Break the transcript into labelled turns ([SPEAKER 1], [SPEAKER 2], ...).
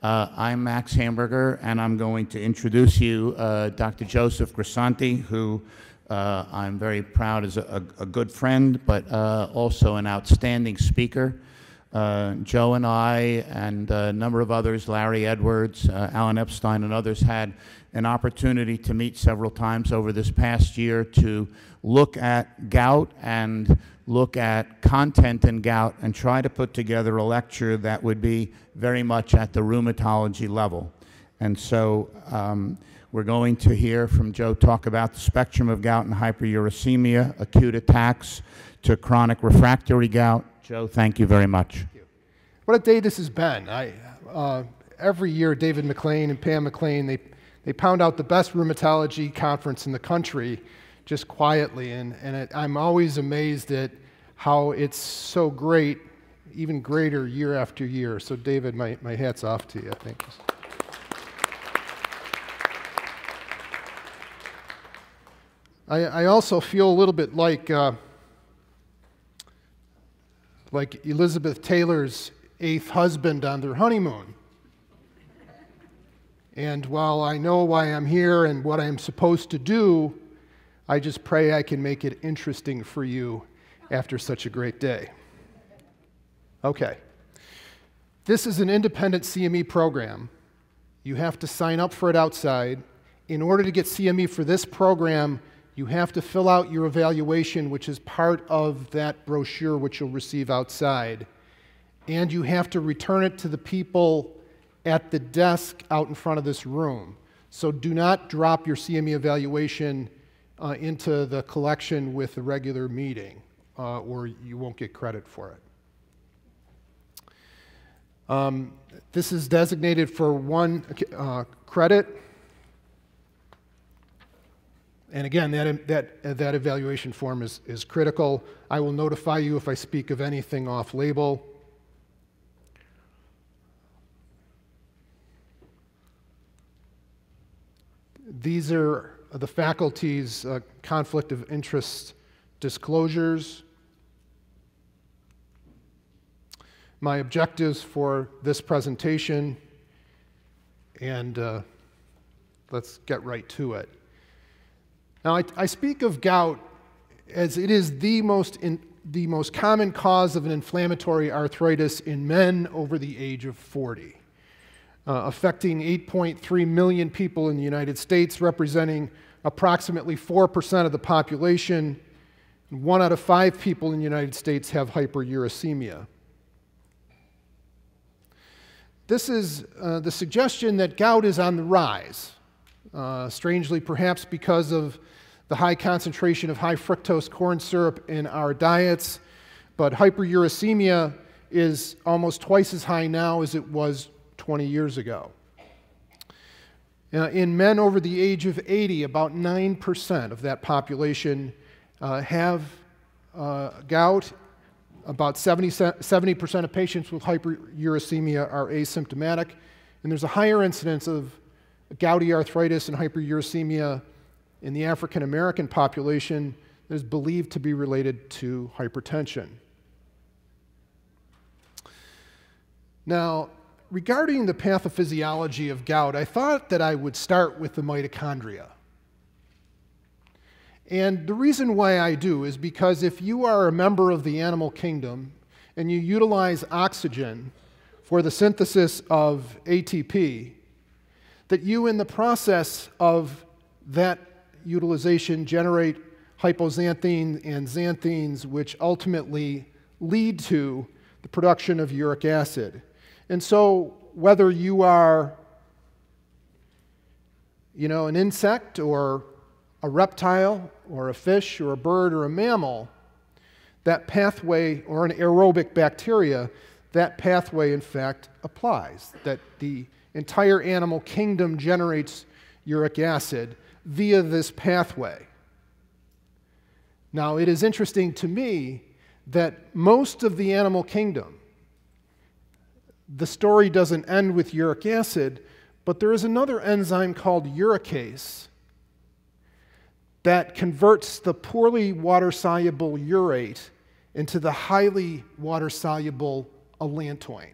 [SPEAKER 1] Uh, I'm Max Hamburger, and I'm going to introduce you uh, Dr. Joseph Grisanti, who uh, I'm very proud is a, a good friend, but uh, also an outstanding speaker. Uh, Joe and I and a number of others, Larry Edwards, uh, Alan Epstein, and others had an opportunity to meet several times over this past year to look at gout and look at content in gout and try to put together a lecture that would be very much at the rheumatology level. And so um, we're going to hear from Joe talk about the spectrum of gout and hyperuricemia, acute attacks to chronic refractory gout. Joe, thank you very much.
[SPEAKER 2] What a day this has been. I, uh, every year, David McLain and Pam McLain, they, they pound out the best rheumatology conference in the country just quietly. And, and it, I'm always amazed at how it's so great, even greater year after year. So, David, my, my hat's off to you. Thank you. I, I also feel a little bit like, uh, like Elizabeth Taylor's eighth husband on their honeymoon. And while I know why I'm here and what I'm supposed to do, I just pray I can make it interesting for you after such a great day. Okay. This is an independent CME program. You have to sign up for it outside. In order to get CME for this program, you have to fill out your evaluation, which is part of that brochure which you'll receive outside. And you have to return it to the people at the desk out in front of this room. So do not drop your CME evaluation uh, into the collection with the regular meeting, uh, or you won't get credit for it. Um, this is designated for one uh, credit. And again, that, that, that evaluation form is, is critical. I will notify you if I speak of anything off label. These are the faculty's uh, conflict of interest disclosures. My objectives for this presentation, and uh, let's get right to it. Now, I, I, speak of gout as it is the most, in, the most common cause of an inflammatory arthritis in men over the age of 40 uh, affecting 8.3 million people in the United States, representing approximately 4% of the population. One out of five people in the United States have hyperuricemia. This is uh, the suggestion that gout is on the rise, uh, strangely, perhaps because of the high concentration of high fructose corn syrup in our diets, but hyperuricemia is almost twice as high now as it was 20 years ago. Uh, in men over the age of 80, about 9% of that population uh, have uh, gout. About 70, 70% of patients with hyperuricemia are asymptomatic. And there's a higher incidence of gouty arthritis and hyperuricemia in the African American population that is believed to be related to hypertension. Now, regarding the pathophysiology of gout, I thought that I would start with the mitochondria. And the reason why I do is because if you are a member of the animal kingdom and you utilize oxygen for the synthesis of ATP, that you, in the process of that utilization, generate hypoxanthine and xanthines, which ultimately lead to the production of uric acid. And so, whether you are, you know, an insect or a reptile or a fish or a bird or a mammal, that pathway, or an aerobic bacteria, that pathway, in fact, applies. That the entire animal kingdom generates uric acid via this pathway. Now, it is interesting to me that most of the animal kingdom the story doesn't end with uric acid, but there is another enzyme called uricase that converts the poorly water soluble urate into the highly water soluble allantoin.